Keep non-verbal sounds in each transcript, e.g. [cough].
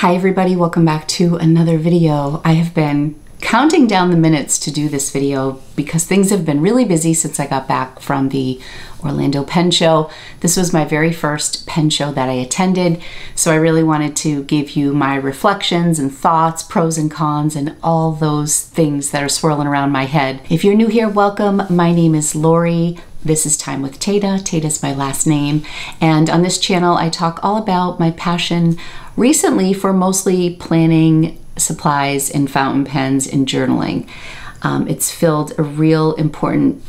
Hi everybody, welcome back to another video. I have been counting down the minutes to do this video because things have been really busy since I got back from the Orlando Pen Show. This was my very first pen show that I attended, so I really wanted to give you my reflections and thoughts, pros and cons, and all those things that are swirling around my head. If you're new here, welcome. My name is Lori. This is Time with Tata. Tata is my last name. And on this channel, I talk all about my passion recently for mostly planning supplies and fountain pens and journaling. Um, it's filled a real important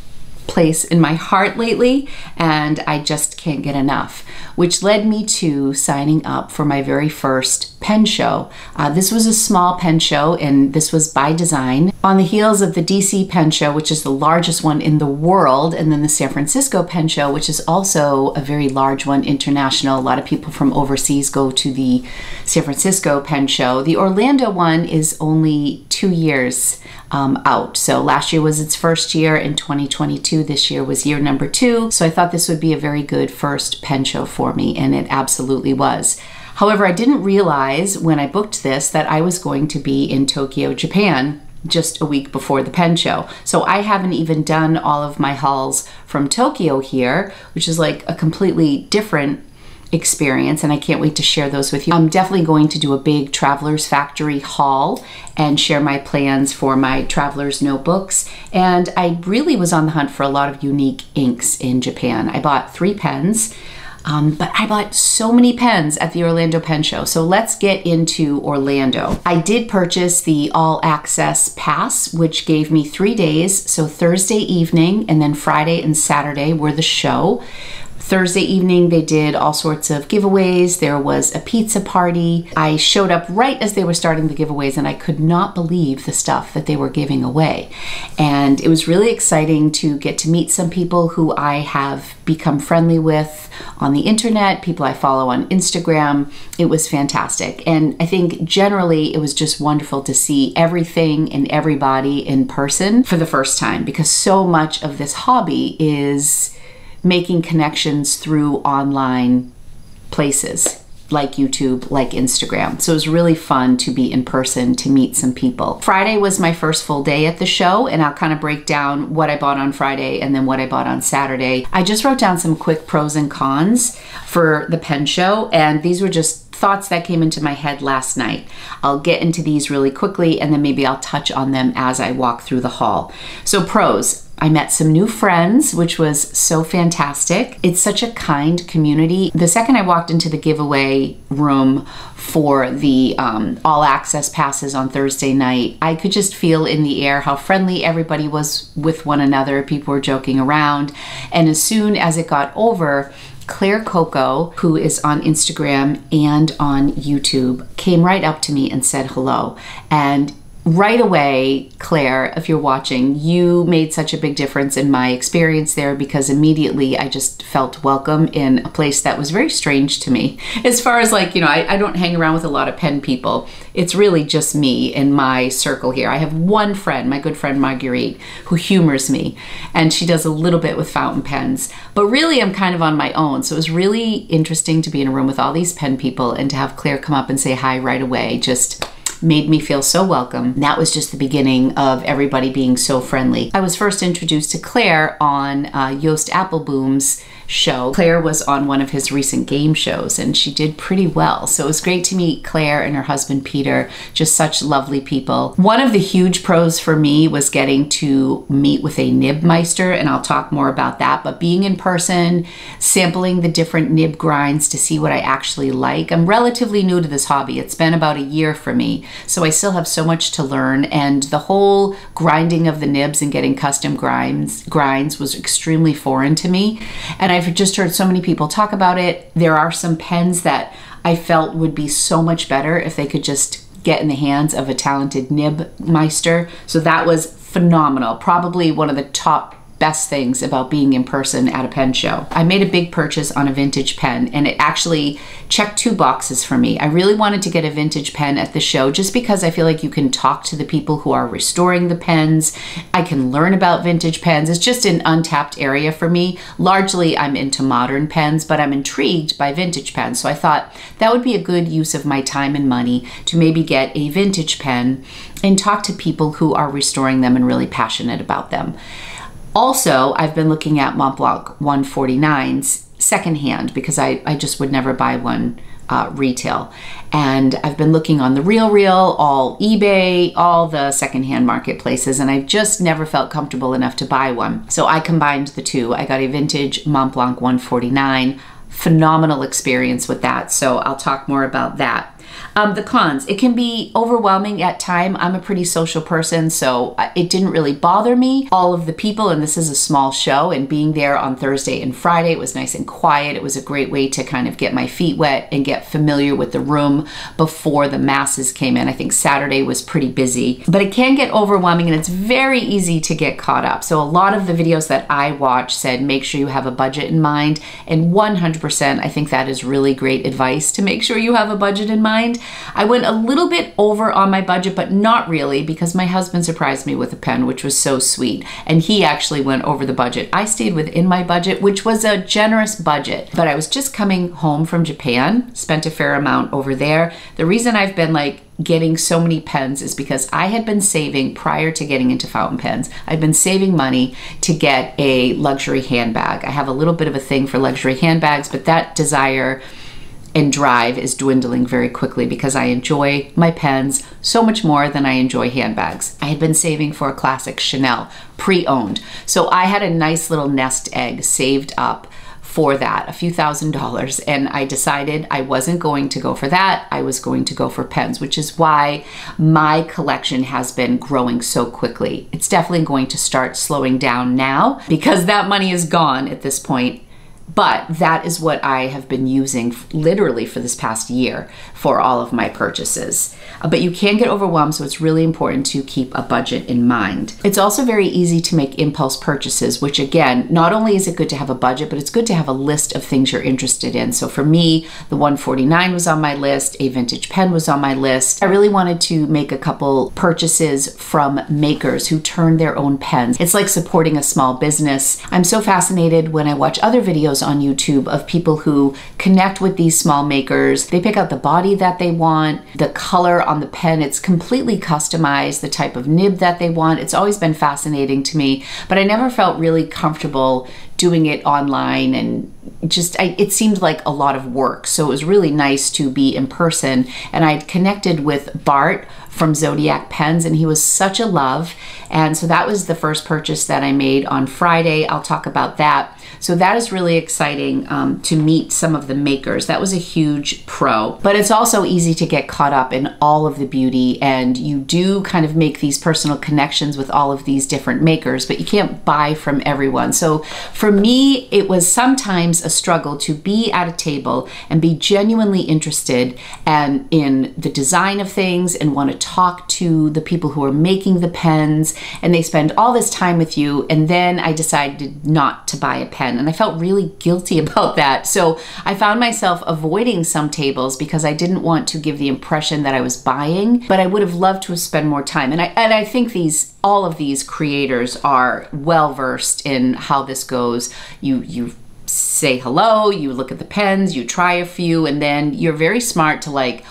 place in my heart lately, and I just can't get enough, which led me to signing up for my very first pen show. Uh, this was a small pen show, and this was by design. On the heels of the DC Pen Show, which is the largest one in the world, and then the San Francisco Pen Show, which is also a very large one international. A lot of people from overseas go to the San Francisco Pen Show. The Orlando one is only two years um, out. So last year was its first year in 2022. This year was year number two. So I thought this would be a very good first pen show for me, and it absolutely was. However, I didn't realize when I booked this that I was going to be in Tokyo, Japan just a week before the pen show. So I haven't even done all of my hauls from Tokyo here, which is like a completely different experience and I can't wait to share those with you. I'm definitely going to do a big Travelers Factory haul and share my plans for my Travelers notebooks. And I really was on the hunt for a lot of unique inks in Japan. I bought three pens. Um, but I bought so many pens at the Orlando Pen Show. So let's get into Orlando. I did purchase the All Access Pass, which gave me three days. So Thursday evening and then Friday and Saturday were the show. Thursday evening, they did all sorts of giveaways. There was a pizza party. I showed up right as they were starting the giveaways, and I could not believe the stuff that they were giving away. And it was really exciting to get to meet some people who I have become friendly with on the internet, people I follow on Instagram. It was fantastic. And I think generally it was just wonderful to see everything and everybody in person for the first time because so much of this hobby is making connections through online places like YouTube, like Instagram. So it was really fun to be in person to meet some people. Friday was my first full day at the show, and I'll kind of break down what I bought on Friday and then what I bought on Saturday. I just wrote down some quick pros and cons for the pen show, and these were just thoughts that came into my head last night. I'll get into these really quickly and then maybe I'll touch on them as I walk through the hall. So, pros I met some new friends, which was so fantastic. It's such a kind community. The second I walked into the giveaway room for the um, all access passes on Thursday night, I could just feel in the air how friendly everybody was with one another. People were joking around. And as soon as it got over, Claire Coco, who is on Instagram and on YouTube, came right up to me and said hello. And right away, Claire, if you're watching, you made such a big difference in my experience there because immediately I just felt welcome in a place that was very strange to me. [laughs] As far as like, you know, I, I don't hang around with a lot of pen people. It's really just me in my circle here. I have one friend, my good friend Marguerite, who humors me, and she does a little bit with fountain pens. But really, I'm kind of on my own. So it was really interesting to be in a room with all these pen people and to have Claire come up and say hi right away. Just made me feel so welcome. That was just the beginning of everybody being so friendly. I was first introduced to Claire on uh, Joost Appelboom's show. Claire was on one of his recent game shows and she did pretty well. So it was great to meet Claire and her husband Peter, just such lovely people. One of the huge pros for me was getting to meet with a nibmeister and I'll talk more about that, but being in person, sampling the different nib grinds to see what I actually like. I'm relatively new to this hobby. It's been about a year for me, so I still have so much to learn and the whole grinding of the nibs and getting custom grinds grinds was extremely foreign to me. And I I've just heard so many people talk about it. There are some pens that I felt would be so much better if they could just get in the hands of a talented nib meister. So that was phenomenal. Probably one of the top best things about being in person at a pen show. I made a big purchase on a vintage pen and it actually checked two boxes for me. I really wanted to get a vintage pen at the show just because I feel like you can talk to the people who are restoring the pens. I can learn about vintage pens. It's just an untapped area for me. Largely, I'm into modern pens, but I'm intrigued by vintage pens. So I thought that would be a good use of my time and money to maybe get a vintage pen and talk to people who are restoring them and really passionate about them. Also, I've been looking at Montblanc 149s secondhand because I, I just would never buy one uh, retail. And I've been looking on the Real Real, all eBay, all the secondhand marketplaces, and I've just never felt comfortable enough to buy one. So I combined the two. I got a vintage Montblanc 149. Phenomenal experience with that. So I'll talk more about that. Um, the cons, it can be overwhelming at time. I'm a pretty social person, so uh, it didn't really bother me. All of the people, and this is a small show, and being there on Thursday and Friday, it was nice and quiet. It was a great way to kind of get my feet wet and get familiar with the room before the masses came in. I think Saturday was pretty busy, but it can get overwhelming and it's very easy to get caught up. So a lot of the videos that I watch said make sure you have a budget in mind, and 100% I think that is really great advice to make sure you have a budget in mind. I went a little bit over on my budget, but not really because my husband surprised me with a pen, which was so sweet. And he actually went over the budget. I stayed within my budget, which was a generous budget, but I was just coming home from Japan, spent a fair amount over there. The reason I've been like, getting so many pens is because I had been saving prior to getting into fountain pens. I've been saving money to get a luxury handbag. I have a little bit of a thing for luxury handbags, but that desire and drive is dwindling very quickly because I enjoy my pens so much more than I enjoy handbags. I had been saving for a classic Chanel pre-owned. So I had a nice little nest egg saved up for that, a few thousand dollars. And I decided I wasn't going to go for that. I was going to go for pens, which is why my collection has been growing so quickly. It's definitely going to start slowing down now because that money is gone at this point but that is what I have been using literally for this past year for all of my purchases. Uh, but you can get overwhelmed, so it's really important to keep a budget in mind. It's also very easy to make impulse purchases, which again, not only is it good to have a budget, but it's good to have a list of things you're interested in. So for me, the 149 was on my list, a vintage pen was on my list. I really wanted to make a couple purchases from makers who turn their own pens. It's like supporting a small business. I'm so fascinated when I watch other videos on YouTube of people who connect with these small makers. They pick out the body that they want, the color on the pen, it's completely customized, the type of nib that they want. It's always been fascinating to me, but I never felt really comfortable doing it online and just I, it seemed like a lot of work. So it was really nice to be in person. And i'd connected with bart from zodiac pens and he was such a love. And so that was the first purchase that i made on friday. I'll talk about that so that is really exciting um, to meet some of the makers. That was a huge pro. But it's also easy to get caught up in all of the beauty, and you do kind of make these personal connections with all of these different makers, but you can't buy from everyone. So for me, it was sometimes a struggle to be at a table and be genuinely interested and in the design of things and want to talk to the people who are making the pens and they spend all this time with you and then I decided not to buy a pen and I felt really guilty [laughs] about that. So I found myself avoiding some tables because I didn't want to give the impression that I was buying, but I would have loved to have spent more time. And I, and I think these, all of these creators are well versed in how this goes. You, you say hello, you look at the pens, you try a few, and then you're very smart to like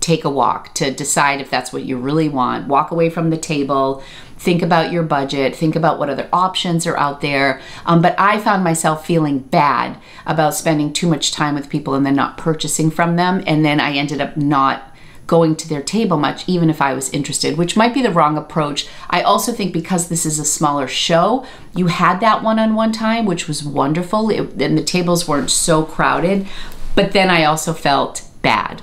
take a walk to decide if that's what you really want. Walk away from the table, think about your budget, think about what other options are out there. Um, but I found myself feeling bad about spending too much time with people and then not purchasing from them. And then I ended up not going to their table much, even if I was interested, which might be the wrong approach. I also think because this is a smaller show, you had that one on one time, which was wonderful, it, and the tables weren't so crowded. But then I also felt bad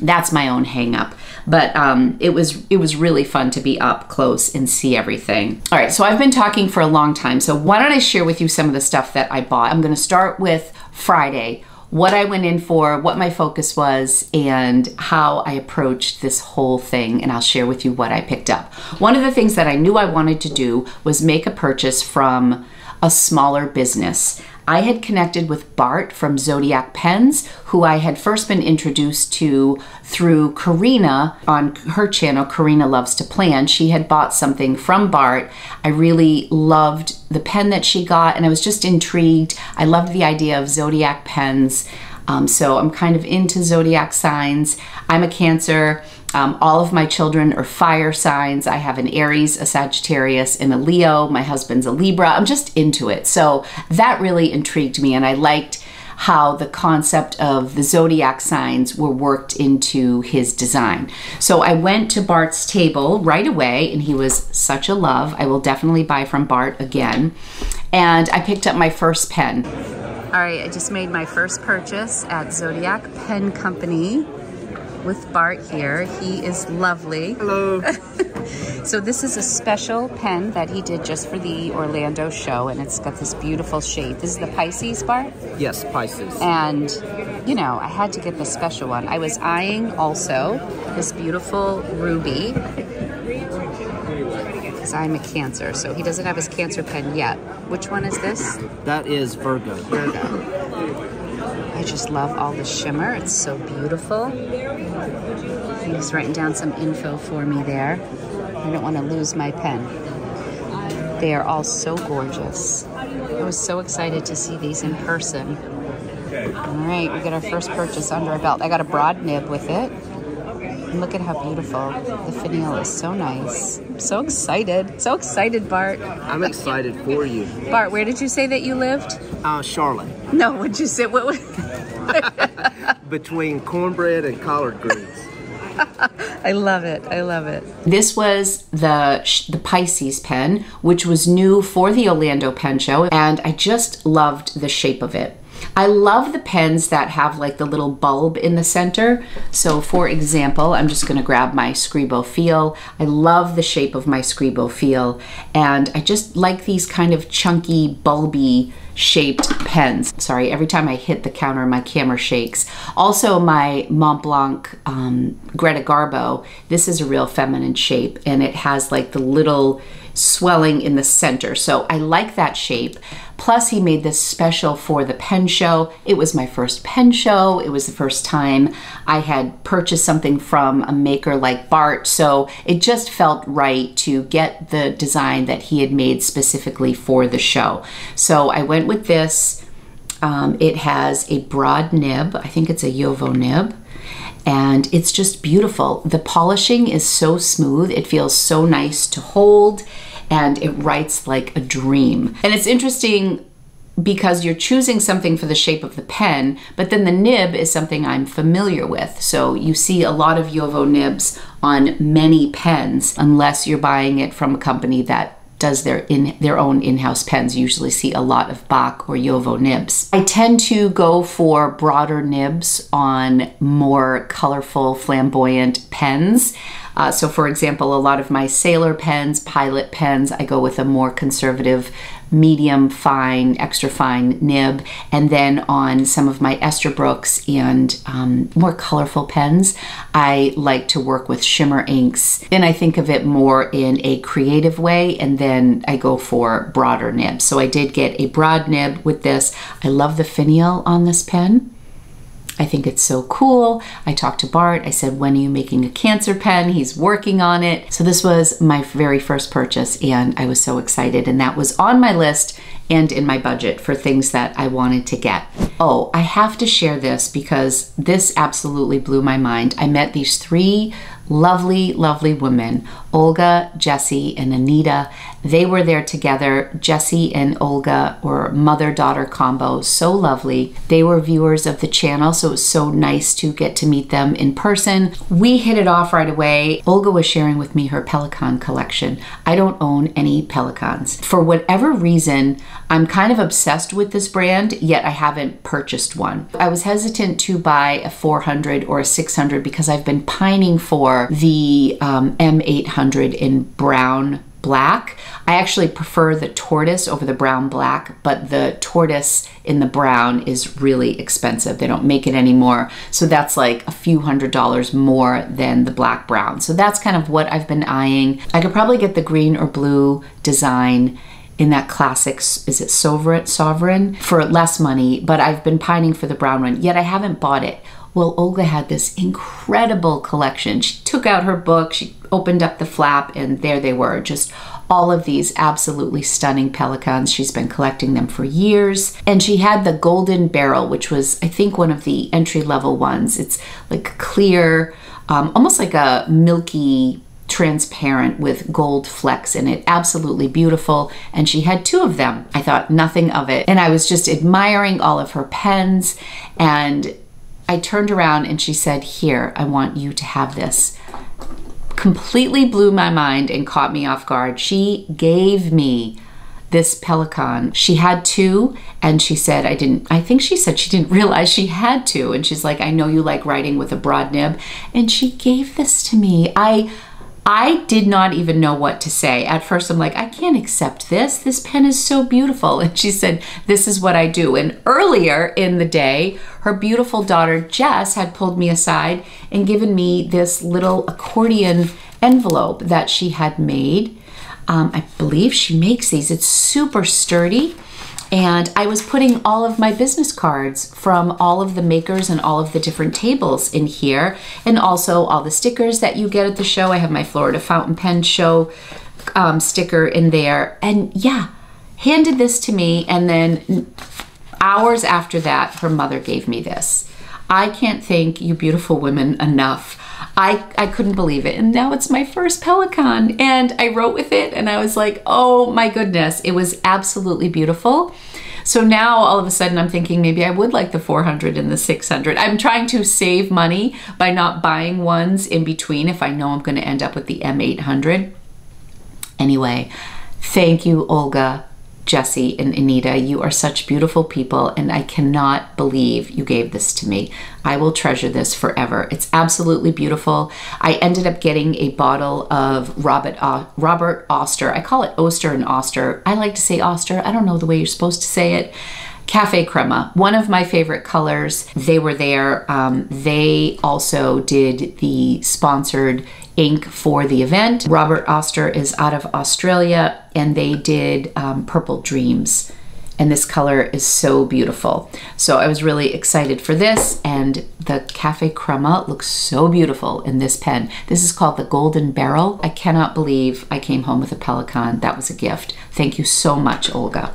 that's my own hang up but um, it was it was really fun to be up close and see everything all right so i've been talking for a long time so why don't i share with you some of the stuff that i bought i'm going to start with friday what I went in for, what my focus was, and how I approached this whole thing. And I'll share with you what I picked up. One of the things that I knew I wanted to do was make a purchase from a smaller business. I had connected with Bart from Zodiac Pens, who I had first been introduced to through Karina on her channel, Karina Loves to Plan. She had bought something from Bart. I really loved the pen that she got, and I was just intrigued. I loved the idea of Zodiac pens. Um, so I'm kind of into zodiac signs. I'm a Cancer. Um, all of my children are fire signs. I have an Aries, a Sagittarius, and a Leo. My husband's a Libra. I'm just into it. So that really intrigued me, and I liked how the concept of the zodiac signs were worked into his design. So I went to Bart's table right away, and he was such a love. I will definitely buy from Bart again. And I picked up my first pen. All right, I just made my first purchase at Zodiac Pen Company with Bart here. He is lovely. Hello. [laughs] so this is a special pen that he did just for the Orlando show, and it's got this beautiful shape. This is the Pisces, Bart? Yes, Pisces. And, you know, I had to get the special one. I was eyeing also this beautiful ruby because I'm a Cancer, so he doesn't have his Cancer pen yet. Which one is this? That is Virgo. Virgo. I just love all the shimmer. It's so beautiful. He's writing down some info for me there. I don't want to lose my pen. They are all so gorgeous. I was so excited to see these in person. All right, we got our first purchase under our belt. I got a broad nib with it. And look at how beautiful. The finial is so nice. I'm so excited. So excited, Bart. I'm excited for you. Bart, where did you say that you lived? Uh, Charlotte. No, would you say what? [laughs] Between cornbread and collard greens. [laughs] I love it. I love it. This was the the Pisces pen, which was new for the Orlando Pen Show, and I just loved the shape of it. I love the pens that have like the little bulb in the center. So for example, I'm just gonna grab my Scribo Feel. I love the shape of my Scribo Feel and I just like these kind of chunky, bulby shaped pens. Sorry, every time I hit the counter, my camera shakes. Also, my Montblanc um, Greta Garbo, this is a real feminine shape and it has like the little swelling in the center. So I like that shape. Plus he made this special for the pen show. It was my first pen show. It was the first time I had purchased something from a maker like Bart. So it just felt right to get the design that he had made specifically for the show. So I went with this. Um, it has a broad nib. I think it's a JoWo nib and it's just beautiful. The polishing is so smooth. It feels so nice to hold and it writes like a dream. And it's interesting because you're choosing something for the shape of the pen, but then the nib is something I'm familiar with. So you see a lot of JoWo nibs on many pens unless you're buying it from a company that does their in their own in-house pens. You usually see a lot of Bock or JoWo nibs. I tend to go for broader nibs on more colorful, flamboyant pens. Uh, so for example, a lot of my sailor pens, pilot pens, I go with a more conservative medium fine, extra fine nib. And then on some of my Esterbrooks and um, more colorful pens, I like to work with shimmer inks. And I think of it more in a creative way. And then I go for broader nibs. So I did get a broad nib with this. I love the finial on this pen. I think it's so cool. I talked to Bart. I said, when are you making a cancer pen? He's working on it. So this was my very first purchase and I was so excited. And that was on my list and in my budget for things that I wanted to get. Oh, I have to share this because this absolutely blew my mind. I met these three lovely, lovely women, Olga, Jesse, and Anita. They were there together. Jesse and Olga were mother daughter combo, so lovely. They were viewers of the channel, so it was so nice to get to meet them in person. We hit it off right away. Olga was sharing with me her Pelikan collection. I don't own any Pelikans. For whatever reason, I'm kind of obsessed with this brand, yet I haven't purchased one. I was hesitant to buy a 400 or a 600 because I've been pining for the um, M800 in brown black. I actually prefer the tortoise over the brown black, but the tortoise in the brown is really expensive. They don't make it anymore. So that's like a few hundred dollars more than the black brown. So that's kind of what I've been eyeing. I could probably get the green or blue design in that classic, is it Sovereign, Sovereign for less money, but I've been pining for the brown one, yet I haven't bought it. Well, Olga had this incredible collection. She took out her book, she opened up the flap, and there they were, just all of these absolutely stunning Pelikans. She's been collecting them for years. And she had the golden barrel, which was, I think, one of the entry level ones. It's like clear, um, almost like a milky transparent with gold flecks in it. Absolutely beautiful. And she had two of them. I thought nothing of it. And I was just admiring all of her pens. And I turned around and she said, Here, I want you to have this. Completely blew my mind and caught me off guard. She gave me this Pelikan. She had two, and she said, I didn't, I think she said she didn't [laughs] realize she had two. And she's like, I know you like writing with a broad nib. And she gave this to me. I, I did not even know what to say. At first, I'm like, I can't accept this. This pen is so beautiful. [laughs] And she said, This is what I do. And earlier in the day, her beautiful daughter, Jess, had pulled me aside and given me this little accordion envelope that she had made. Um, I believe she makes these. It's super sturdy and I was putting all of my business cards from all of the makers and all of the different tables in here, and also all the stickers that you get at the show. I have my Florida Fountain Pen Show um, sticker in there. And yeah, handed this to me, and then hours after that, her mother gave me this. I can't thank you beautiful women enough I, I couldn't believe it. And now it's my first Pelikan. And I wrote with it and I was like, oh my goodness, it was absolutely beautiful. So now all of a sudden I'm thinking maybe I would like the 400 and the 600. I'm trying to save money by not buying ones in between if I know I'm going to end up with the M800. Anyway, thank you, Olga, Jesse and Anita. You are such beautiful people, and I cannot believe you gave this to me. I will treasure this forever. It's absolutely beautiful. I ended up getting a bottle of Robert uh, Robert Oster. I call it Oster and Oster. I like to say Oster. I don't know the way you're supposed to say it. Cafe Crema, one of my favorite colors. They were there. Um, they also did the sponsored ink for the event. Robert Oster is out of Australia and they did um, Purple Dreams. And this color is so beautiful. So I was really excited for this and the Cafe Crema looks so beautiful in this pen. This is called the Golden Barrel. I cannot believe I came home with a Pelikan. That was a gift. Thank you so much, Olga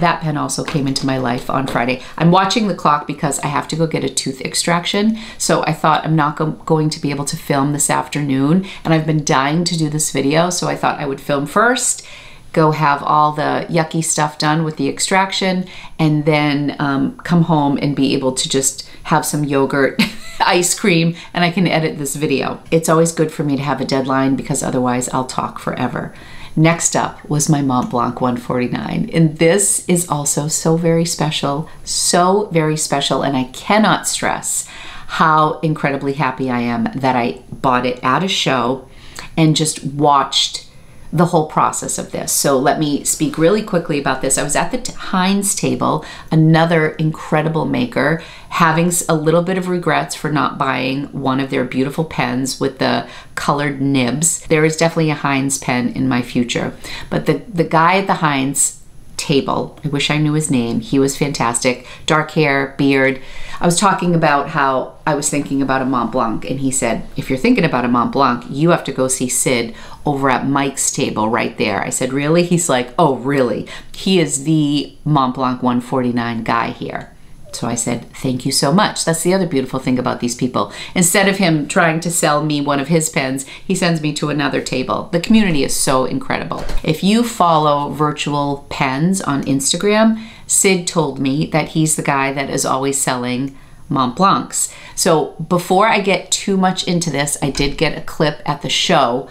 that pen also came into my life on Friday. I'm watching the clock because I have to go get a tooth extraction. So I thought I'm not go going to be able to film this afternoon. And I've been dying to do this video. So I thought I would film first, go have all the yucky stuff done with the extraction, and then um, come home and be able to just have some yogurt, [laughs] ice cream, and I can edit this video. It's always good for me to have a deadline because otherwise I'll talk forever. Next up was my Montblanc 149. And this is also so very special, so very special. And I cannot stress how incredibly happy I am that I bought it at a show and just watched the whole process of this. So let me speak really quickly about this. I was at the Heinz table, another incredible maker, having a little bit of regrets for not buying one of their beautiful pens with the colored nibs. There is definitely a Heinz pen in my future. But the, the guy at the Heinz table. I wish I knew his name. He was fantastic. Dark hair, beard. I was talking about how I was thinking about a Montblanc, and he said, If you're thinking about a Montblanc, you have to go see Sid over at Mike's table right there. I said, Really? He's like, Oh, really? He is the Montblanc 149 guy here. So I said, Thank you so much. That's the other beautiful thing about these people. Instead of him trying to sell me one of his pens, he sends me to another table. The community is so incredible. If you follow virtual pens on Instagram, Sid told me that he's the guy that is always selling Montblancs. So before I get too much into this, I did get a clip at the show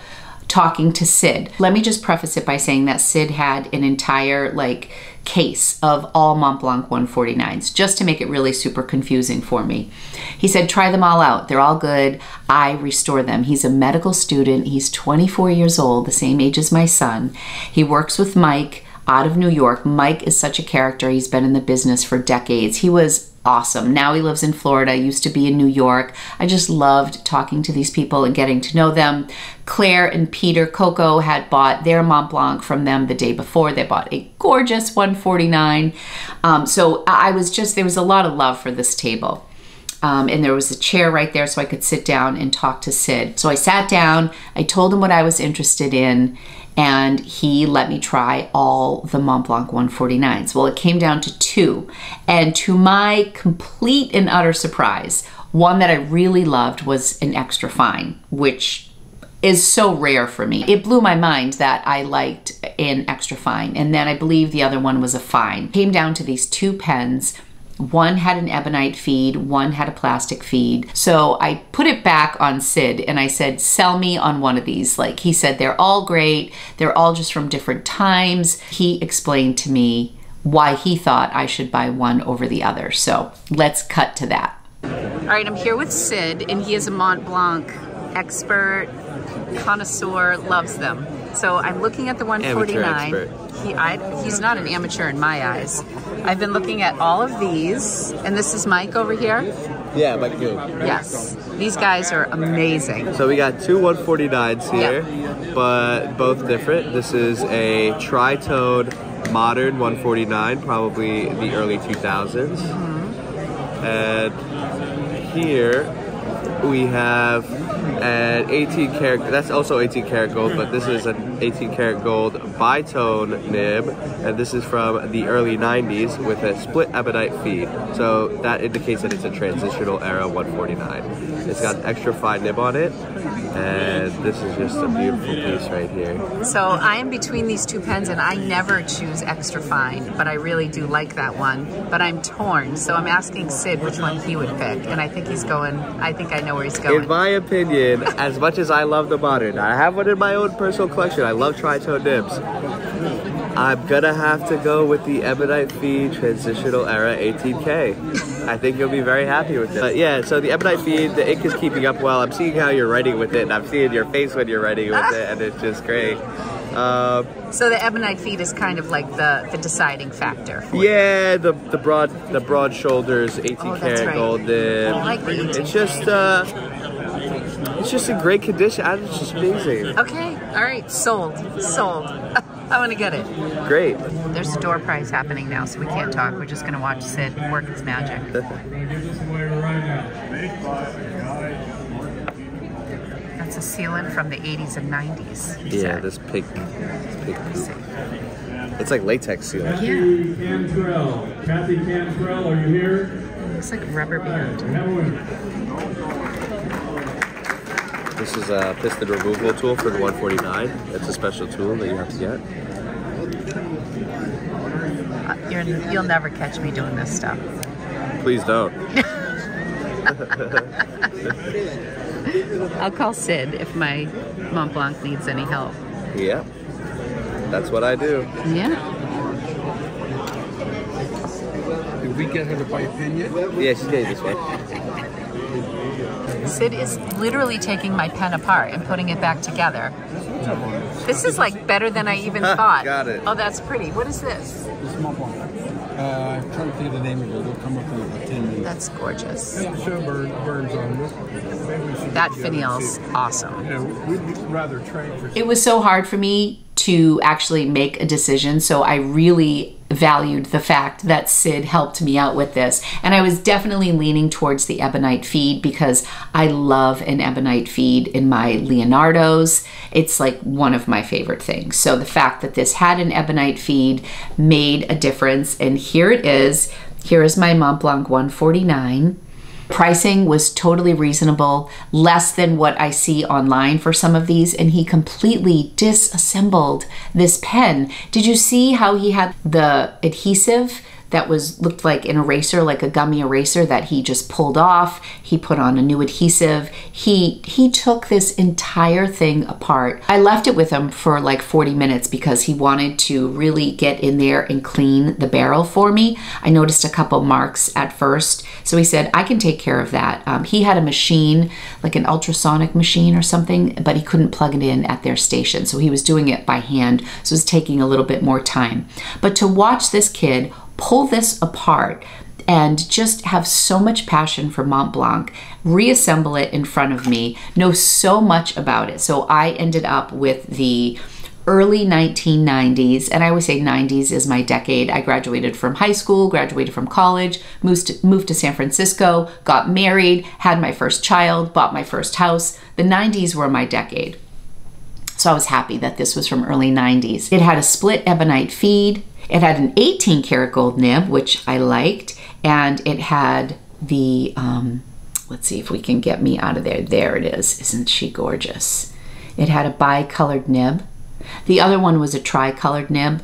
talking to Sid. Let me just preface it by saying that Sid had an entire like case of all Montblanc 149s just to make it really super confusing for me. He said, try them all out. They're all good. I restore them. He's a medical student. He's 24 years old, the same age as my son. He works with Mike out of New York. Mike is such a character. He's been in the business for decades. He was awesome. Now he lives in Florida, used to be in New York. I just loved talking to these people and getting to know them. Claire and Peter Coco had bought their Montblanc from them the day before. They bought a gorgeous 149. Um, so I was just, there was a lot of love for this table. Um, and there was a chair right there so I could sit down and talk to Sid. So I sat down, I told him what I was interested in, and he let me try all the Montblanc 149s. Well, it came down to two, and to my complete and utter surprise, one that I really loved was an extra fine, which is so rare for me. It blew my mind that I liked an extra fine, and then I believe the other one was a fine. Came down to these two pens one had an ebonite feed, one had a plastic feed. So I put it back on Sid and I said, sell me on one of these. Like he said, they're all great. They're all just from different times. He explained to me why he thought I should buy one over the other. So let's cut to that. All right, I'm here with Sid and he is a Montblanc expert, connoisseur, loves them. So I'm looking at the 149. He, I, he's not an amateur in my eyes. I've been looking at all of these, and this is Mike over here. Yeah, Mike Goon. Yes, these guys are amazing. So we got two 149s here, yep. but both different. This is a tritone modern 149, probably the early 2000s. Mm-hmm. And here we have an 18 karat, that's also 18 karat gold, but this is an 18 karat gold bitone nib, and this is from the early 90s with a split ebonite feed. So that indicates that it's a transitional era 149. It's got an extra fine nib on it, and this is just a beautiful piece right here. So I am between these two pens, and I never choose extra fine, but I really do like that one. But I'm torn, so I'm asking Sid which one he would pick, and I think he's going. I think I know where he's going. In my opinion, as much as I love the modern, I have one in my own personal collection. I love tritone nibs. I'm gonna have to go with the Ebonite Feed Transitional Era 18K. I think you'll be very happy with it. But yeah, so the Ebonite Feed, the ink is keeping up well. I'm seeing how you're writing with it, and I'm seeing your face when you're writing with it, and it's just great. Uh, so the ebonite feet is kind of like the, the deciding factor. yeah, the the broad the broad shoulders, 18 oh, karat right. gold. I like the 18 It's just uh, it's just in great condition. It's just amazing. Okay, all right, sold, sold. [laughs] I want to get it. Great. There's a door prize happening now, so we can't talk. We're just going to watch Sid work its magic. [laughs] That's a sealant from the 80s and 90s. Yeah, said. this pink. This pink. It's like latex sealant. Yeah. Cantrell. Kathy Cantrell, are you here? It looks like rubber band. This is a piston removal tool for the 149. It's a special tool that you have to get. Uh, you'll never catch me doing this stuff. Please don't. [laughs] [laughs] [laughs] I'll call Sid if my Montblanc needs any help. Yeah, that's what I do. Yeah. Did we get her to buy a pin yet? Yeah, she getting this one. Sid is literally taking my pen apart and putting it back together. This is like better than I even [laughs] thought. Got it. Oh, that's pretty. What is this? This is uh, I'm trying to think of the name of it. It'll come up in about 10 minutes. That's gorgeous. Yeah, show bird, birds on it. That finial's awesome. Yeah, we'd rather train for... It was so hard for me to actually make a decision, so I really valued the fact that Sid helped me out with this. And I was definitely leaning towards the Ebonite feed because I love an Ebonite feed in my Leonardo's. It's like one of my favorite things. So the fact that this had an Ebonite feed made a difference. And here it is. Here is my Montblanc 149. Pricing was totally reasonable, less than what I see online for some of these, and he completely disassembled this pen. Did you see how he had the adhesive that was looked like an eraser, like a gummy eraser that he just pulled off. He put on a new adhesive. He he took this entire thing apart. I left it with him for like 40 minutes because he wanted to really get in there and clean the barrel for me. I noticed a couple marks at first, so he said I can take care of that. Um, he had a machine, like an ultrasonic machine or something, but he couldn't plug it in at their station, so he was doing it by hand. So it was taking a little bit more time. But to watch this kid pull this apart and just have so much passion for Montblanc, reassemble it in front of me, know so much about it. So I ended up with the early 1990s, and I always say 90s is my decade. I graduated from high school, graduated from college, moved to, moved to San Francisco, got married, had my first child, bought my first house. The 90s were my decade. So I was happy that this was from early 90s. It had a split ebonite feed. It had an 18 karat gold nib, which I liked, and it had the, um, let's see if we can get me out of there. There it is. Isn't she gorgeous? It had a bi-colored nib. The other one was a tri-colored nib.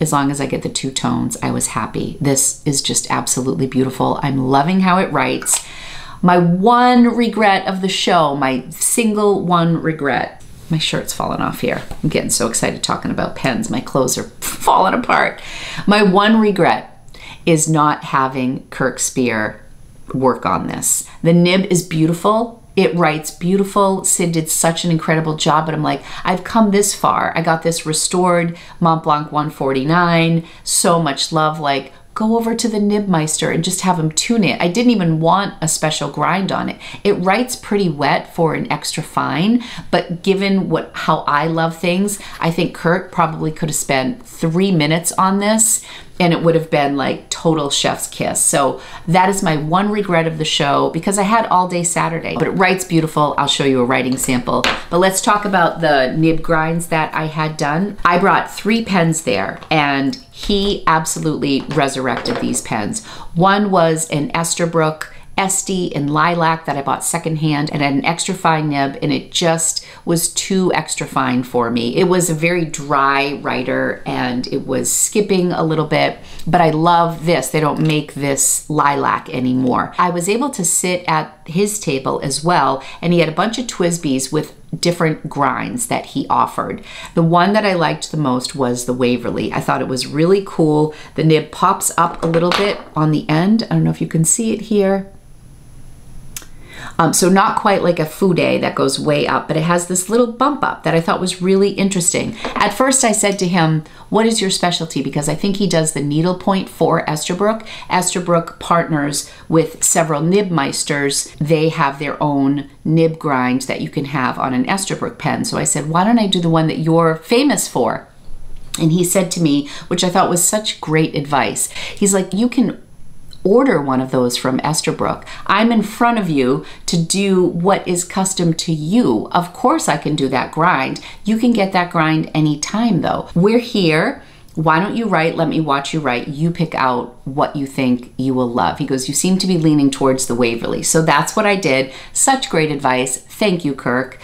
As long as I get the two tones, I was happy. This is just absolutely beautiful. I'm loving how it writes. My one regret of the show, my single one regret, my shirt's falling off here. I'm getting so excited talking about pens. My clothes are [laughs] falling apart. My one regret is not having Kirk Speer work on this. The nib is beautiful. It writes beautiful. Sid did such an incredible job, but I'm like, I've come this far. I got this restored Montblanc 149. So much love. Like, go over to the Nibmeister and just have them tune it. I didn't even want a special grind on it. It writes pretty wet for an extra fine, but given what how I love things, I think Kirk probably could have spent three minutes on this and it would have been like total chef's kiss. So that is my one regret of the show because I had all day Saturday. But it writes beautiful. I'll show you a writing sample. But let's talk about the nib grinds that I had done. I brought three pens there and he absolutely resurrected these pens. One was an Esterbrook Estie and lilac that I bought secondhand and had an extra fine nib and it just was too extra fine for me. It was a very dry writer and it was skipping a little bit, but I love this. They don't make this lilac anymore. I was able to sit at his table as well and he had a bunch of TWSBIs with different grinds that he offered. The one that I liked the most was the Waverly. I thought it was really cool. The nib pops up a little bit on the end. I don't know if you can see it here. Um, so not quite like a fude that goes way up, but it has this little bump up that I thought was really interesting. At first I said to him, what is your specialty? Because I think he does the needlepoint for Esterbrook. Esterbrook partners with several Nibmeisters. They have their own nib grind that you can have on an Esterbrook pen. So I said, why don't I do the one that you're famous for? And he said to me, which I thought was such great advice, he's like, you can order one of those from Esterbrook. I'm in front of you to do what is custom to you. Of course I can do that grind. You can get that grind anytime though. We're here. Why don't you write? Let me watch you write. You pick out what you think you will love. He goes, You seem to be leaning towards the Waverly. So that's what I did. Such great advice. Thank you, Kirk.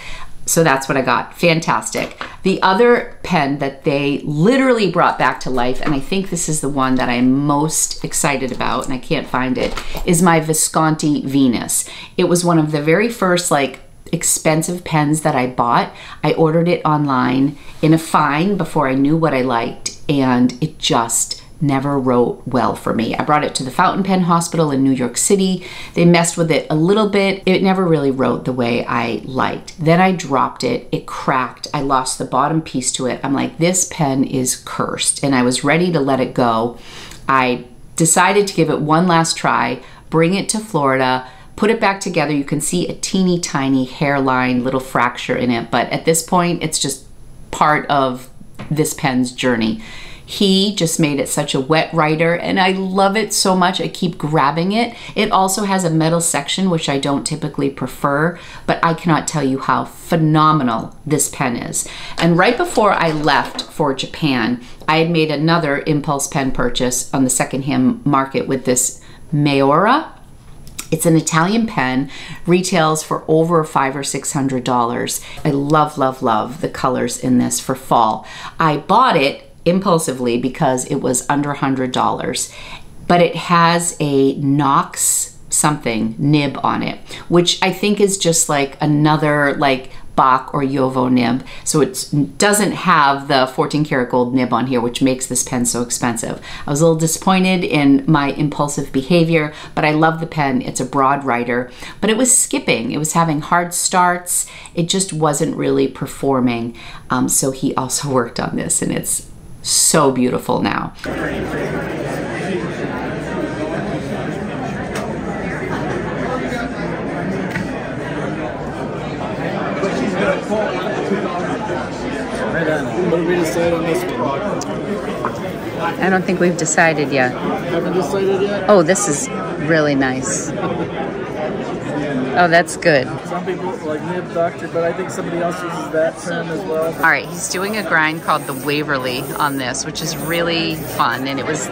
So that's what I got. Fantastic. The other pen that they literally brought back to life, and I think this is the one that I'm most excited about, and I can't find it, is my Visconti Venus. It was one of the very first like expensive pens that I bought. I ordered it online in a fine before I knew what I liked, and it just never wrote well for me. I brought it to the Fountain Pen Hospital in New York City. They messed with it a little bit. It never really wrote the way I liked. Then I dropped it. It cracked. I lost the bottom piece to it. I'm like, this pen is cursed. And I was ready to let it go. I decided to give it one last try, bring it to Florida, put it back together. You can see a teeny tiny hairline, little fracture in it. But at this point, it's just part of this pen's journey. He just made it such a wet writer and I love it so much. I keep grabbing it. It also has a metal section, which I don't typically prefer, but I cannot tell you how phenomenal this pen is. And right before I left for Japan, I had made another impulse pen purchase on the secondhand market with this Maiora it's an Italian pen, retails for over five or six hundred dollars. I love, love, love the colors in this for fall. I bought it impulsively because it was under $100. but it has a Knox something nib on it, which I think is just like another like Bock or JoWo nib. So it doesn't have the 14 karat gold nib on here, which makes this pen so expensive. I was a little disappointed in my impulsive behavior, but I love the pen. It's a broad writer, but it was skipping. It was having hard starts. It just wasn't really performing. Um, so he also [laughs] worked on this and it's so beautiful now. What did we decide on this one? I don't think we've decided yet. Haven't decided yet? Oh, this is really nice. [laughs] Oh, that's good. Some people like Nib Doctor, but I think somebody else uses that term as well. All right, he's doing a grind called the Waverly on this, which is really fun. And it was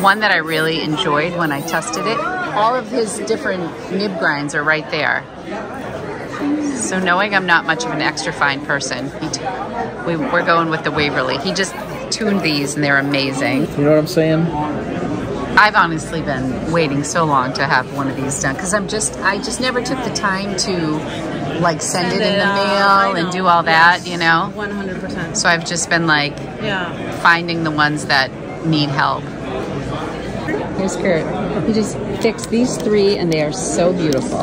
one that I really enjoyed when I tested it. All of his different nib grinds are right there. So knowing I'm not much of an extra fine person, we, we're going with the Waverly. He just tuned these and they're amazing. You know what I'm saying? I've honestly been waiting so long to have one of these done because I'm just I just never took the time to like send, Send it in it the out, mail I and do all that, you know. One hundred percent. So I've just been like Yeah. finding the ones that need help. Here's Kirk. He just fixed these three and they are so beautiful.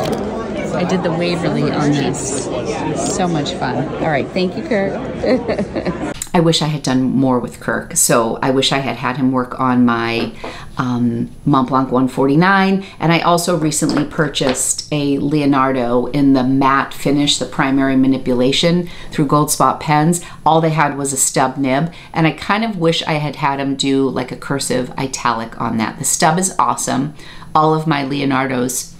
I did the Waverly on this. So much fun. All right, thank you, Kirk. [laughs] I wish I had done more with Kirk. So I wish I had had him work on my um, Montblanc 149. And I also recently purchased a Leonardo in the matte finish, the primary manipulation through Goldspot pens. All they had was a stub nib. And I kind of wish I had had him do like a cursive italic on that. The stub is awesome. All of my Leonardos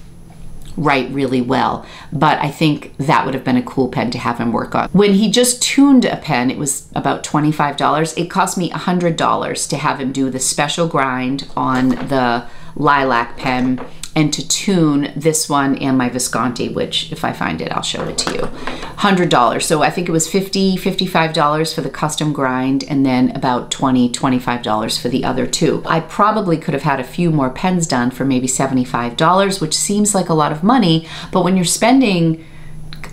write really well, but I think that would have been a cool pen to have him work on. When he just tuned a pen, it was about $25. It cost me $100 to have him do the special grind on the lilac pen and to tune this one and my Visconti, which if I find it, I'll show it to you. $100. So I think it was $50, $55 for the custom grind and then about $20, $25 for the other two. I probably could have had a few more pens done for maybe $75, which seems like a lot of money, but when you're spending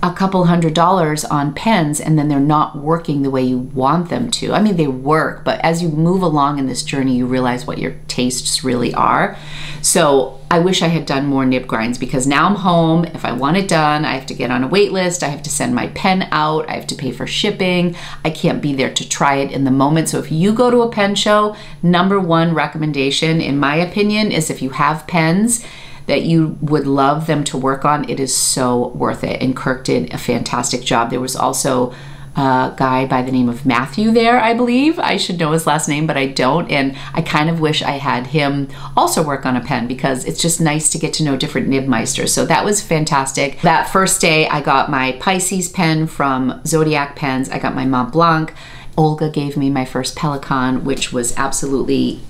a couple hundred dollars on pens and then they're not working the way you want them to. I mean, they work, but as you move along in this journey, you realize what your tastes really are. So I wish I had done more nib grinds because now I'm home. If I want it done, I have to get on a wait list. I have to send my pen out. I have to pay for shipping. I can't be there to try it in the moment. So if you go to a pen show, number one recommendation, in my opinion, is if you have pens, that you would love them to work on, it is so worth it. And Kirk did a fantastic job. There was also a guy by the name of Matthew there, I believe. I should know his last name, but I don't. And I kind of wish I had him also work on a pen because it's just nice to get to know different nibmeisters. So that was fantastic. That first day, I got my Pisces pen from Zodiac Pens. I got my Montblanc. Olga gave me my first Pelikan, which was absolutely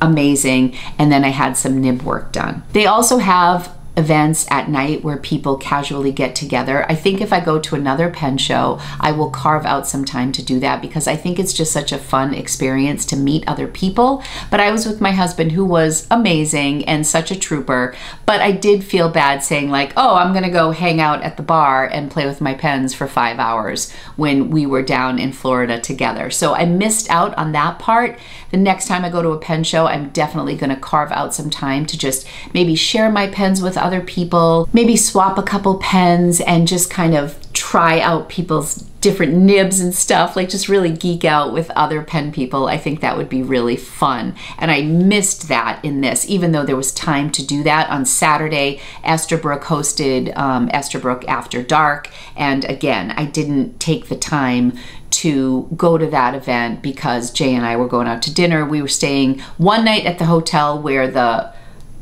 amazing. And then I had some nib work done. They also have events at night where people casually get together. I think if I go to another pen show, I will carve out some time to do that because I think it's just such a fun experience to meet other people. But I was with my husband who was amazing and such a trooper, but I did feel bad saying like, "Oh, I'm going to go hang out at the bar and play with my pens for 5 hours" when we were down in Florida together. So I missed out on that part. The next time I go to a pen show, I'm definitely going to carve out some time to just maybe share my pens with other people, maybe swap a couple pens and just kind of try out people's different nibs and stuff, like just really geek out with other pen people. I think that would be really fun. And I missed that in this, even though there was time to do that. On Saturday, Esterbrook hosted um, Esterbrook After Dark. And again, I didn't take the time to go to that event because Jay and I were going out to dinner. We were staying one night at the hotel where the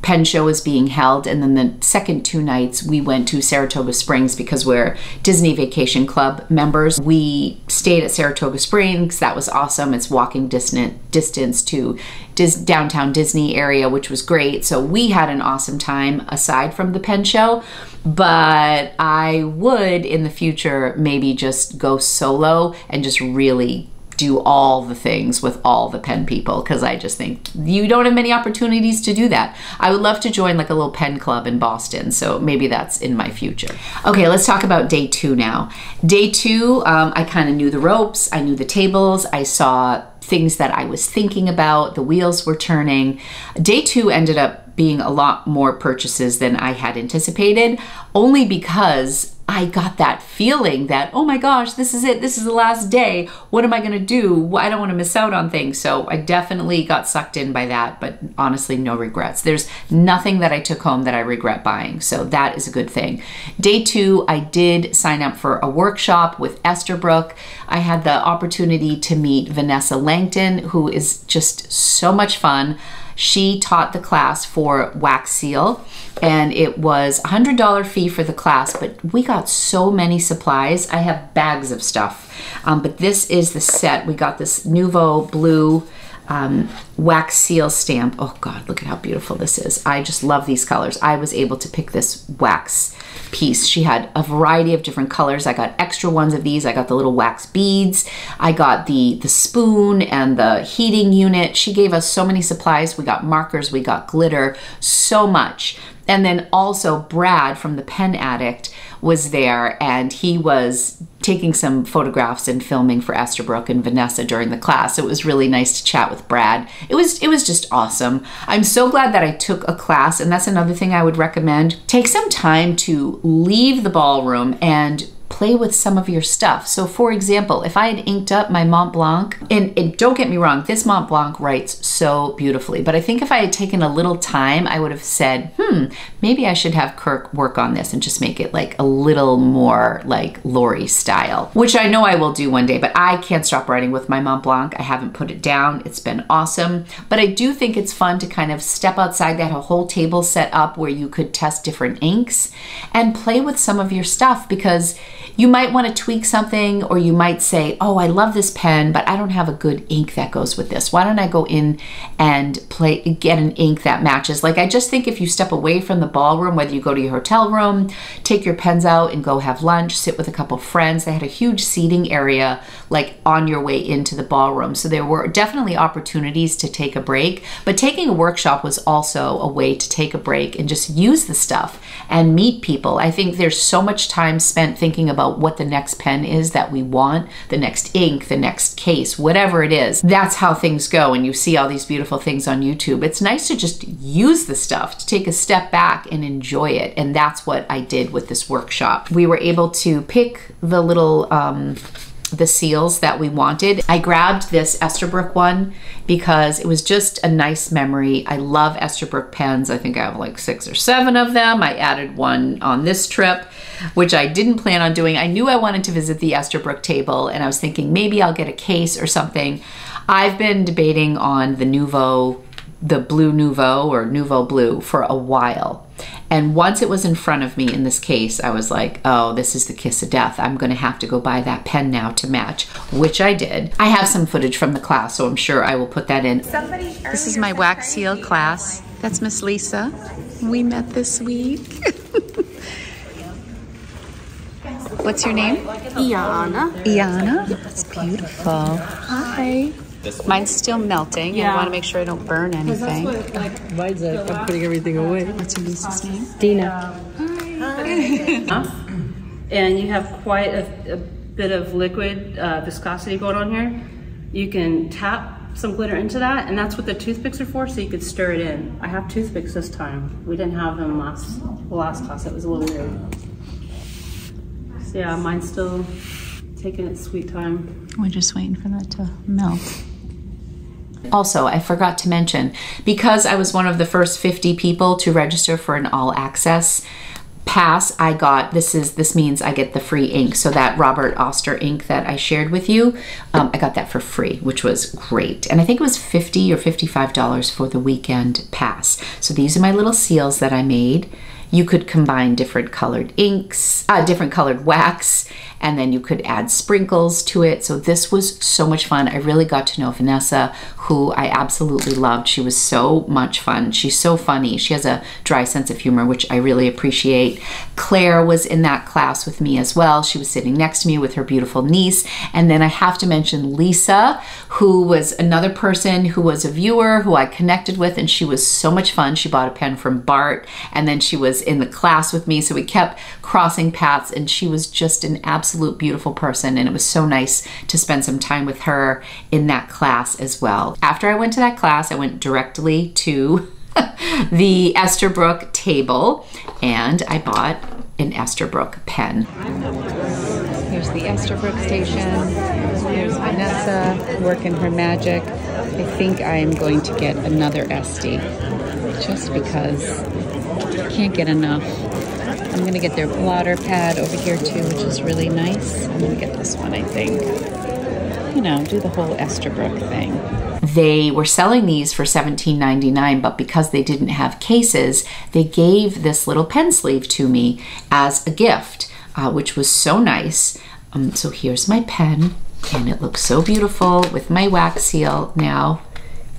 pen show was being held and then the second two nights we went to Saratoga Springs because we're Disney Vacation Club members. We stayed at Saratoga Springs. That was awesome. It's walking distance to Dis- downtown Disney area, which was great. So we had an awesome time aside from the pen show. But I would in the future maybe just go solo and just really do all the things with all the pen people because I just think you don't have many opportunities to do that. I would love to join like a little pen club in Boston, so maybe that's in my future. Okay, let's talk about day two now. Day two, um, I kind of knew the ropes, I knew the tables, I saw things that I was thinking about, the wheels were turning. Day two ended up being a lot more purchases than I had anticipated, only because I got that feeling that, oh my gosh, this is it. This is the last day. What am I going to do? I don't want to miss out on things. So I definitely got sucked in by that, but honestly, no regrets. There's nothing that I took home that I regret buying. So that is a good thing. Day two, I did sign up for a workshop with Esther Esterbrook. I had the opportunity to meet Vanessa Langton, who is just so much fun. She taught the class for wax seal and it was a $100 fee for the class, but we got so many supplies. I have bags of stuff, um, but this is the set. We got this Nouveau blue um, wax seal stamp. Oh God, look at how beautiful this is. I just love these colors. I was able to pick this wax piece. She had a variety of different colors. I got extra ones of these. I got the little wax beads. I got the, the spoon and the heating unit. She gave us so many supplies. We got markers, we got glitter, so much. And then also Brad from the Pen Addict was there and he was taking some photographs and filming for Esterbrook and Vanessa during the class. It was really nice to chat with Brad. It was it was just awesome. I'm so glad that I took a class and that's another thing I would recommend. Take some time to leave the ballroom and play with some of your stuff. So for example, if I had inked up my Montblanc, and, and, don't get me wrong, this Montblanc writes so beautifully, but I think if I had taken a little time, I would have said, hmm, maybe I should have Kirk work on this and just make it like a little more like Lori style, which I know I will do one day, but I can't stop writing with my Montblanc. I haven't put it down. It's been awesome. But I do think it's fun to kind of step outside that whole table set up where you could test different inks and play with some of your stuff because you might want to tweak something or you might say, oh, I love this pen, but I don't have a good ink that goes with this. Why don't I go in and play get an ink that matches? Like I just think if you step away from the ballroom, whether you go to your hotel room, take your pens out and go have lunch, sit with a couple friends. They had a huge seating area like on your way into the ballroom. So there were definitely opportunities to take a break, but taking a workshop was also a way to take a break and just use the stuff and meet people. I think there's so much time spent thinking about about what the next pen is that we want, the next ink, the next case, whatever it is. That's how things go. And you see all these beautiful things on YouTube. It's nice to just use the stuff, to take a step back and enjoy it. And that's what I did with this workshop. We were able to pick the little um, the seals that we wanted. I grabbed this Esterbrook one because it was just a nice memory. I love Esterbrook pens. I think I have like six or seven of them. I added one on this trip, which I didn't plan on doing. I knew I wanted to visit the Esterbrook table and I was thinking maybe I'll get a case or something. I've been debating on the Nouveau the Blue Nouveau or Nouveau Blue for a while. And once it was in front of me in this case, I was like, oh, this is the kiss of death. I'm going to have to go buy that pen now to match, which I did. I have some footage from the class, so I'm sure I will put that in. This is my wax seal class. That's Miss Lisa. We met this week. [laughs] What's your name? Iana. Iana. That's beautiful. Hi. Mine's still melting. Yeah. I want to make sure I don't burn anything. What, like, Mine's like, I'm putting everything away. What's your niece's name? Dina. Hi. and you have quite a, a bit of liquid uh, viscosity going on here. You can tap some glitter into that, and that's what the toothpicks are for, so you could stir it in. I have toothpicks this time. We didn't have them last last class. It was a little weird. So yeah, mine's still taking its sweet time. We're just waiting for that to melt. Also, I forgot to mention, because I was one of the first 50 people to register for an all access pass, I got, this is, this means I get the free ink. So that Robert Oster ink that I shared with you, um, I got that for free, which was great. And I think it was 50 or $55 for the weekend pass. So these are my little seals that I made. You could combine different colored inks, uh, different colored wax, and then you could add sprinkles to it. So this was so much fun. I really got to know Vanessa, who I absolutely loved. She was so much fun. She's so funny. She has a dry sense of humor, which I really appreciate. Claire was in that class with me as well. She was sitting next to me with her beautiful niece. And then I have to mention Lisa, who was another person who was a viewer who I connected with, and she was so much fun. She bought a pen from Bart, and then she was in the class with me. So we kept crossing paths, and she was just an absolute beautiful person. And it was so nice to spend some time with her in that class as well. After I went to that class, I went directly to [laughs] the Esterbrook table and I bought an Esterbrook pen. Here's the Esterbrook station. Here's Vanessa working her magic. I think I am going to get another Estie just because can't get enough. I'm gonna get their blotter pad over here too, which is really nice. I'm gonna get this one, I think. You know, do the whole Esterbrook thing. They were selling these for $17.99, but because they didn't have cases, they gave this little pen sleeve to me as a gift, uh, which was so nice. Um, so here's my pen, and it looks so beautiful with my wax seal now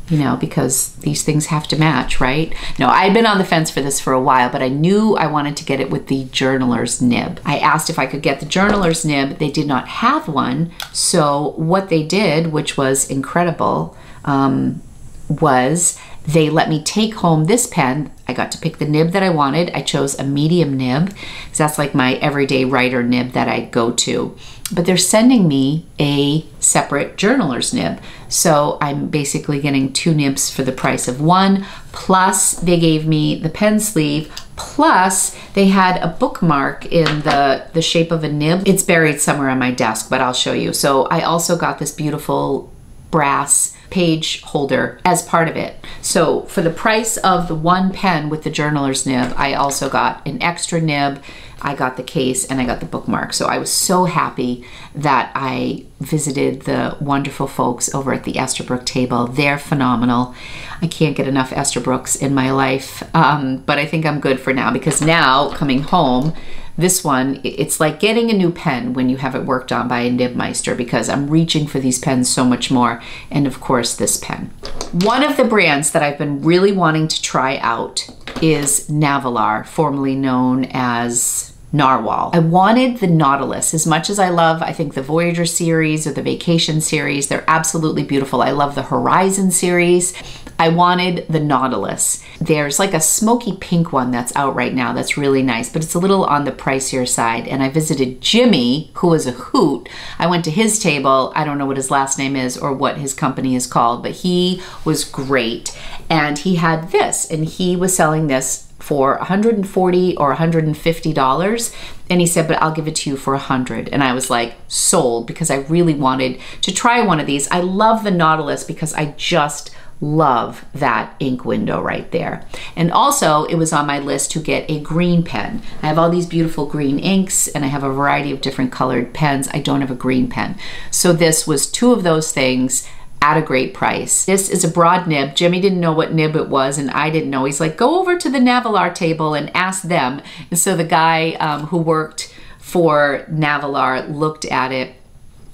you know, because these things have to match, right? No, I'd been on the fence for this for a while, but I knew I wanted to get it with the journaler's nib. I asked if I could get the journaler's nib. They did not have one. So what they did, which was incredible, um, was they let me take home this pen. I got to pick the nib that I wanted. I chose a medium nib because that's like my everyday writer nib that I go to but they're sending me a separate journaler's nib. So I'm basically getting two nibs for the price of one, plus they gave me the pen sleeve, plus they had a bookmark in the, the shape of a nib. It's buried somewhere on my desk, but I'll show you. So I also got this beautiful brass page holder as part of it. So for the price of the one pen with the journaler's nib, I also got an extra nib I got the case and I got the bookmark. So I was so happy that I visited the wonderful folks over at the Esterbrook table. They're phenomenal. I can't get enough Esterbrook's in my life, um, but I think I'm good for now because now coming home, this one, it's like getting a new pen when you have it worked on by a Nibmeister because I'm reaching for these pens so much more. And of course, this pen. One of the brands that I've been really wanting to try out is Nahvalur, formerly known as Narwhal. I wanted the Nautilus as much as I love, I think, the Voyager series or the Vacation series. They're absolutely beautiful. I love the Horizon series. I wanted the Nautilus. There's like a smoky pink one that's out right now that's really nice, but it's a little on the pricier side. And I visited Jimmy, who was a hoot. I went to his table. I don't know what his last name is or what his company is called, but he was great. And he had this, and he was selling this for 140 or 150 dollars and he said but i'll give it to you for 100 and i was like sold because i really wanted to try one of these i love the nautilus because i just love that ink window right there. And also it was on my list to get a green pen. I have all these beautiful green inks and I have a variety of different colored pens. I don't have a green pen. So this was two of those things at a great price. This is a broad nib. Jimmy didn't know what nib it was and I didn't know. He's like, go over to the Nahvalur table and ask them. And so the guy um, who worked for Nahvalur looked at it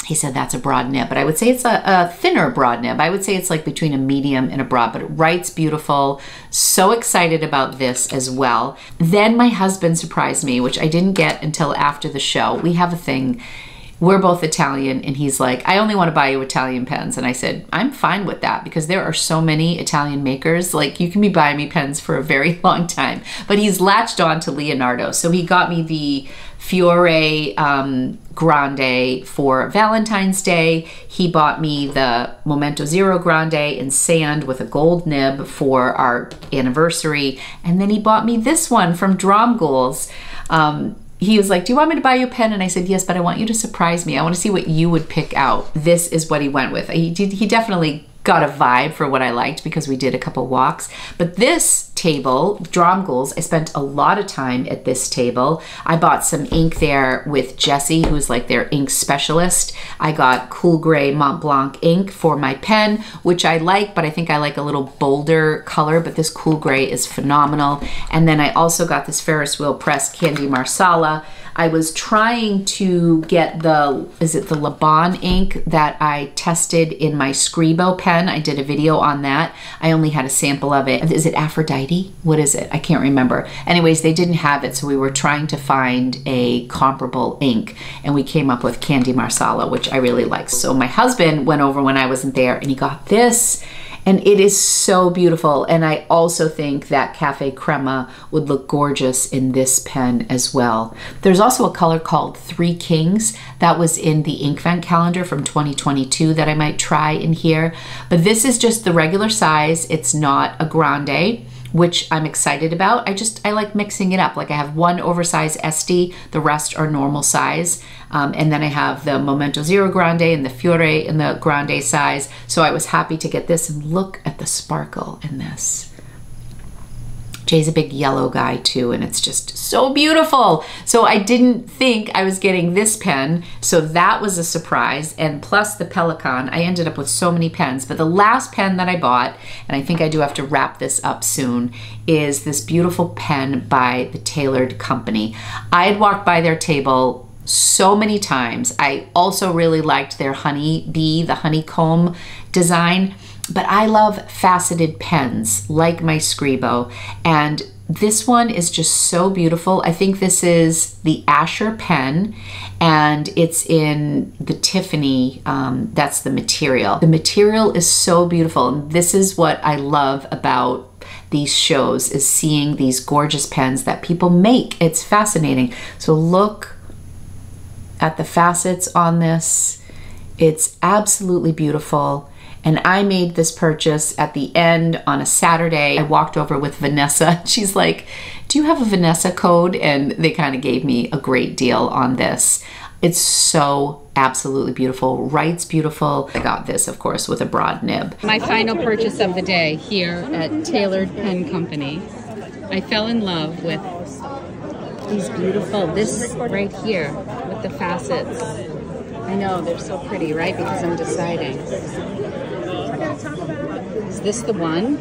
he said that's a broad nib, but I would say it's a, a, thinner broad nib. I would say it's like between a medium and a broad, but it writes beautiful. So excited about this as well. Then my husband surprised me, which I didn't get until after the show. We have a thing we're both Italian. And he's like, I only want to buy you Italian pens. And I said, I'm fine with that because there are so many Italian makers. Like, you can be buying me pens for a very [laughs] long time. But he's latched on to Leonardo. So he got me the Fiore um, Grande for Valentine's Day. He bought me the Momento Zero Grande in sand with a gold nib for our anniversary. And then he bought me this one from Dromgoole's. Um, he was like, Do you want me to buy you a pen? And I said, Yes, but I want you to surprise me. I want to see what you would pick out. This is what he went with. He, he definitely got a vibe for what I liked because we did a couple walks. But this table, Dromgoole's, I spent a lot of time at this table. I bought some ink there with Jesse, who's like their ink specialist. I got Cool Gray Montblanc ink for my pen, which I like, but I think I like a little bolder color, but this Cool Gray is phenomenal. And then I also got this Ferris Wheel Press Candy Marsala I was trying to get the, is it the Laban ink that I tested in my Scribo pen. I did a video on that. I only had a sample of it. Is it Aphrodite? What is it? I can't remember. Anyways, they didn't have it, so we were trying to find a comparable ink, and we came up with Candy Marsala, which I really like. So my husband went over when I wasn't there, and he got this, and it is so beautiful. And I also think that Cafe Crema would look gorgeous in this pen as well. There's also a color called Three Kings that was in the Inkvent calendar from 2022 that I might try in here. But this is just the regular size. It's not a grande which I'm excited about. I just, I like mixing it up. Like I have one oversized Estie, the rest are normal size. Um, and then I have the Momento Zero Grande and the Fiore in the Grande size. So I was happy to get this and look at the sparkle in this. Jay's a big yellow guy too, and it's just so beautiful. So I didn't think I was getting this pen, so that was a surprise. And plus the Pelikan, I ended up with so many pens. But the last pen that I bought, and I think I do have to wrap this up soon, is this beautiful pen by the Tailored Company. I had walked by their table so many times. I also really liked their honey bee, the honeycomb design. But I love faceted pens like my Scribo. And this one is just so beautiful. I think this is the Asher pen and it's in the Tiffany, um, that's the material. The material is so beautiful. And this is what I love about these shows is seeing these gorgeous pens that people make. It's fascinating. So look at the facets on this. It's absolutely beautiful. And I made this purchase at the end on a Saturday. I walked over with Vanessa. [laughs] She's like, Do you have a Vanessa code? And they kind of gave me a great deal on this. It's so absolutely beautiful. Writes beautiful. I got this, of course, with a broad nib. My final purchase of the day here at Tailored Pen Company. I fell in love with these beautiful, this right here with the facets. I know, they're so pretty, right? Because I'm deciding. Is this the one?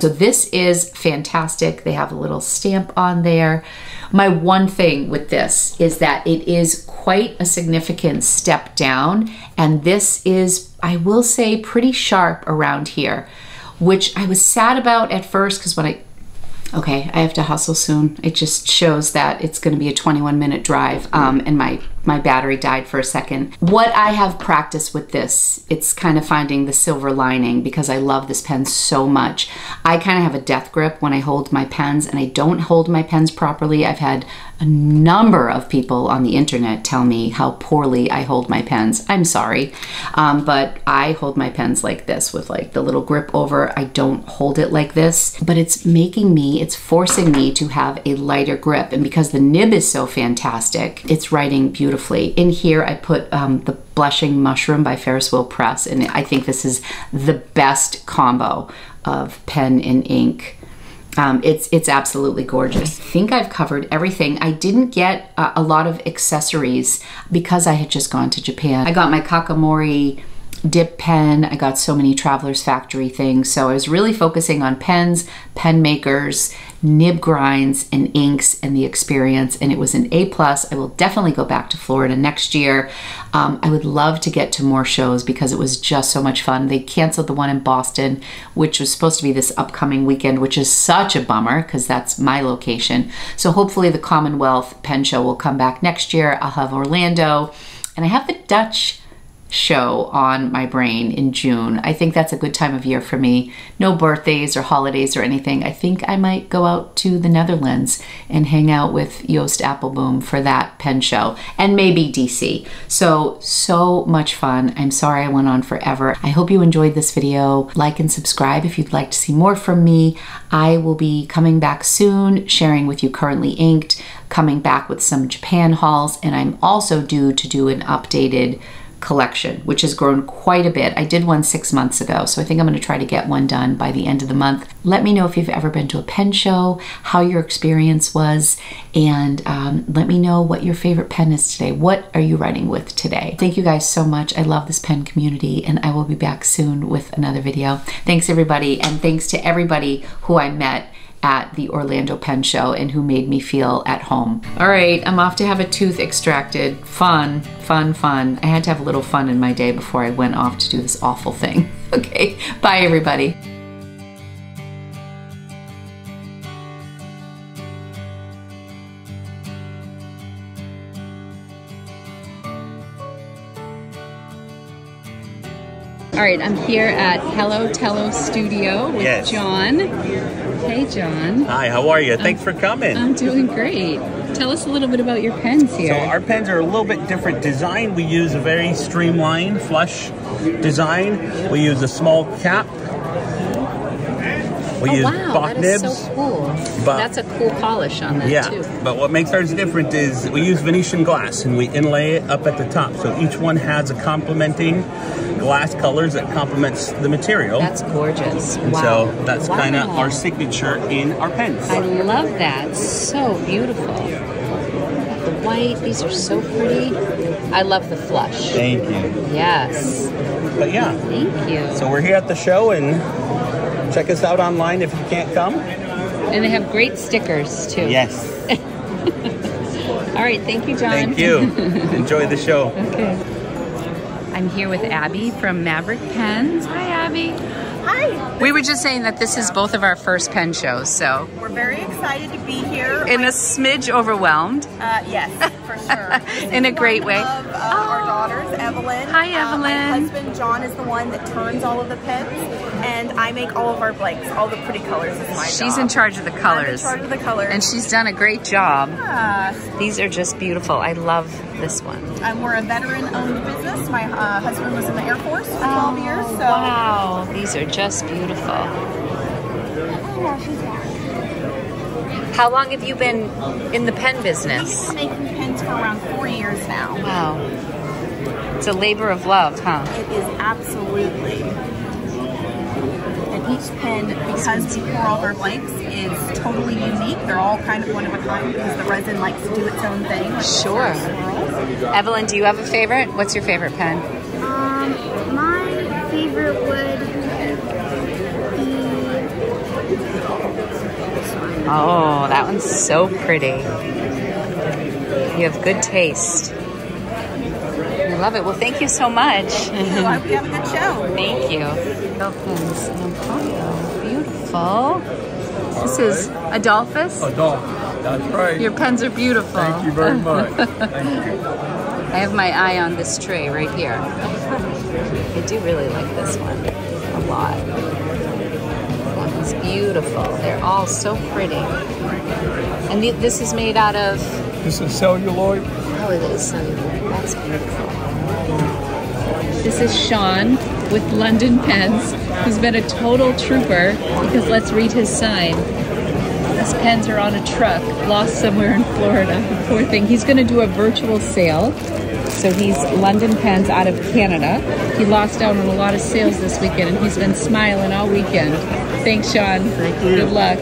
So this is fantastic. They have a little stamp on there. My one thing with this is that it is quite a significant step down and this is, I will say, pretty sharp around here, which I was sad about at first because when I okay, I have to hustle soon. It just shows that it's going to be a 21 minute drive um, and my my battery died for a second. What I have practiced with this, it's kind of finding the silver lining because I love this pen so much. I kind of have a death grip when I hold my pens and I don't hold my pens properly. I've had a number of people on the internet tell me how poorly I hold my pens. I'm sorry, um, but I hold my pens like this with like the little grip over. I don't hold it like this, but it's making me, it's forcing me to have a lighter grip. And because the nib is so fantastic, it's writing beautifully beautifully. In here, I put um, the Blushing Mushroom by Ferris Wheel Press, and I think this is the best combo of pen and ink. Um, it's it's absolutely gorgeous. I think I've covered everything. I didn't get uh, a lot of accessories because I had just gone to Japan. I got my Kakimori dip pen. I got so many Traveler's Factory things. So I was really focusing on pens, pen makers, nib grinds, and inks and the experience. And it was an A plus. I will definitely go back to Florida next year. Um, I would love to get to more shows because it was just so much fun. They canceled the one in Boston, which was supposed to be this upcoming weekend, which is such a bummer because that's my location. So hopefully the Commonwealth Pen Show will come back next year. I'll have Orlando. And I have the Dutch show on my brain in June. I think that's a good time of year for me. No birthdays or holidays or anything. I think I might go out to the Netherlands and hang out with Joost Appelboom for that pen show and maybe DC. So, so much fun. I'm sorry I went on forever. I hope you enjoyed this video. Like and subscribe if you'd like to see more from me. I will be coming back soon, sharing with you currently inked, coming back with some Japan hauls, and I'm also due to do an updated collection, which has grown quite a bit. I did one six months ago, so I think I'm going to try to get one done by the end of the month. Let me know if you've ever been to a pen show, how your experience was, and um, let me know what your favorite pen is today. What are you writing with today? Thank you guys so much. I love this pen community, and I will be back soon with another video. Thanks, everybody, and thanks to everybody who I met at the Orlando Pen Show and who made me feel at home. All right, I'm off to have a tooth extracted. Fun, fun, fun. I had to have a little fun in my day before I went off to do this awful thing. [laughs] Okay, bye everybody. All right, I'm here at Hello Tello Studio with Yes. John. Hey, John. Hi, how are you? Thanks um, for coming. I'm doing great. Tell us a little bit about your pens here. So our pens are a little bit different design. We use a very streamlined, flush design. We use a small cap. We oh use wow, Bock that is nibs. so cool. But- That's a cool polish on that yeah, too. but what makes ours different is we use Venetian glass and we inlay it up at the top. So each one has a complementing glass colors that complements the material. That's gorgeous. and wow. so that's kind of our signature in our pens. I love that. So beautiful. The white, these are so pretty. I love the flush. Thank you. Yes. But yeah, Thank you. so we're here at the show and check us out online if you can't come. and they have great stickers too. Yes. [laughs] All right, thank you, John. Thank you. [laughs] Enjoy the show. Okay. I'm here with Abby from Maverick Pens. Hi, Abby. Hi, We were just saying that this is both of our first pen shows, so we're very excited to be here. in a smidge overwhelmed. Uh, yes, for sure. [laughs] In a great way. Of, uh, our daughters, Evelyn. Hi, Uh, my Evelyn. husband John is the one that turns all of the pens, and I make all of our blanks. All the pretty colors is my She's job. in charge of the I'm in charge of the colors. And she's done a great job. Uh, These are just beautiful. I love this one. and we're a veteran-owned business. My uh, husband was in the Air Force for 12 years, so Wow, these are just beautiful. How long have you been in the pen business? we've been making pens for around four years now. Wow. It's a labor of love, huh? It is absolutely. And each pen, because we pour all of our blanks, is totally unique. They're all kind of one of a kind because the resin likes to do its own thing. like Sure. Evelyn, do you have a favorite? What's your favorite pen? Um, my favorite would be Oh, that one's so pretty. You have good taste. I love it. Well, thank you so much. [laughs] So I hope you have a good show. Thank you. Pens in Ohio. Beautiful. This is Adolphus. Adult. That's right. Your pens are beautiful. Thank you very [laughs] much. Thank you. I have my eye on this tray right here. I do really like this one a lot. That one's beautiful. They're all so pretty. And th- this is made out of, This is celluloid. oh, it is celluloid. That's beautiful. This is Sean with London Pens, who's been a total trooper because let's read his sign. His pens are on a truck, lost somewhere in Florida. [laughs] Poor thing. He's going to do a virtual sale. So he's London Pens out of Canada. He lost out on a lot of sales this weekend, and he's been smiling all weekend. Thanks, Sean. Thank you. Good luck.